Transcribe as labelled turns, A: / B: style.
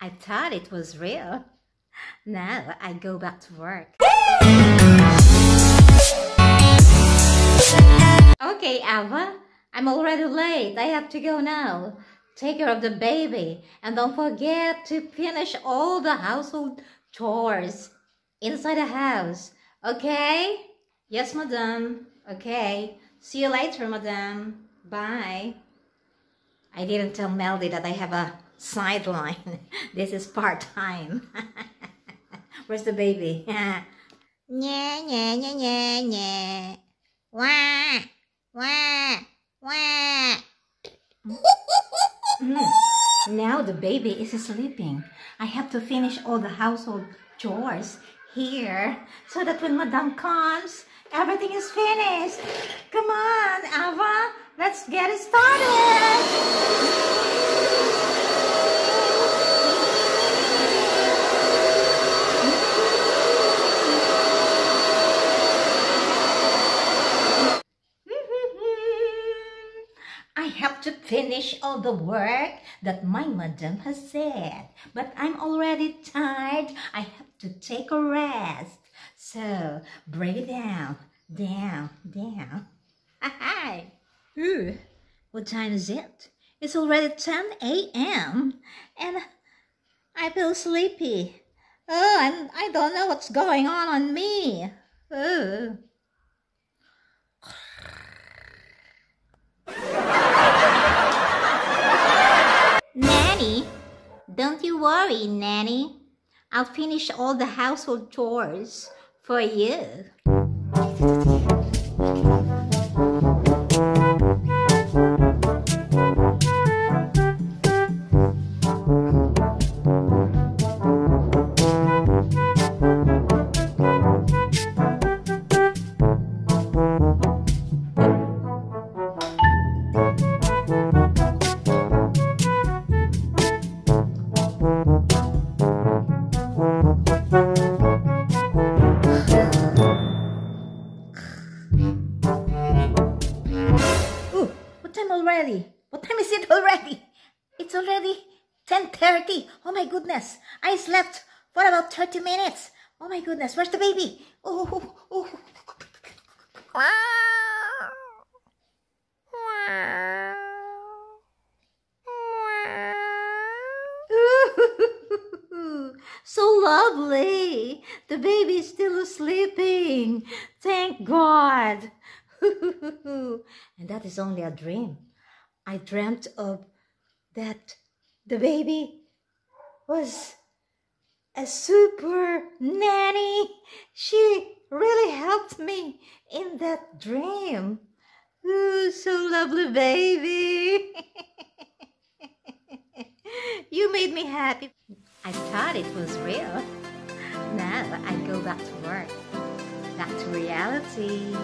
A: I thought it was real. Now I go back to work. Okay, Ava, I'm already late. I have to go now. Take care of the baby and don't forget to finish all the household chores inside the house. Okay? Yes, madam. Okay. See you later, madam. Bye. I didn't tell Melody that I have a sideline. this is part-time. Where's the baby? Nya, nya, nya, nya, nya. Wah, wah, wah. Now the baby is sleeping. I have to finish all the household chores here so that when Madame comes, everything is finished. Come on, Ava, let's get it started. I have to finish all the work that my madam has said, but I'm already tired. I have to take a rest. So, break it down, down, down. Hi! Ooh, what time is it? It's already 10 a.m. and I feel sleepy. Oh, and I don't know what's going on on me. Oh. Don't you worry, Nanny. I'll finish all the household chores for you. Already? What time is it already? It's already 10.30. Oh my goodness. I slept for about 30 minutes. Oh my goodness. Where's the baby? Oh, oh, oh. so lovely. The baby is still sleeping. Thank God. and that is only a dream. I dreamt of that the baby was a super nanny. She really helped me in that dream. Ooh, so lovely, baby. you made me happy. I thought it was real. Now I go back to work, back to reality.